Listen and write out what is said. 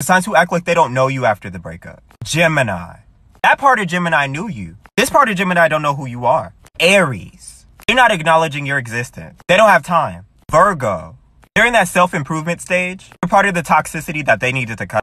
Signs who act like they don't know you after the breakup. Gemini. That part of Gemini knew you. This part of Gemini don't know who you are. Aries. They're not acknowledging your existence. They don't have time. Virgo. During that self-improvement stage, you're part of the toxicity that they needed to cut.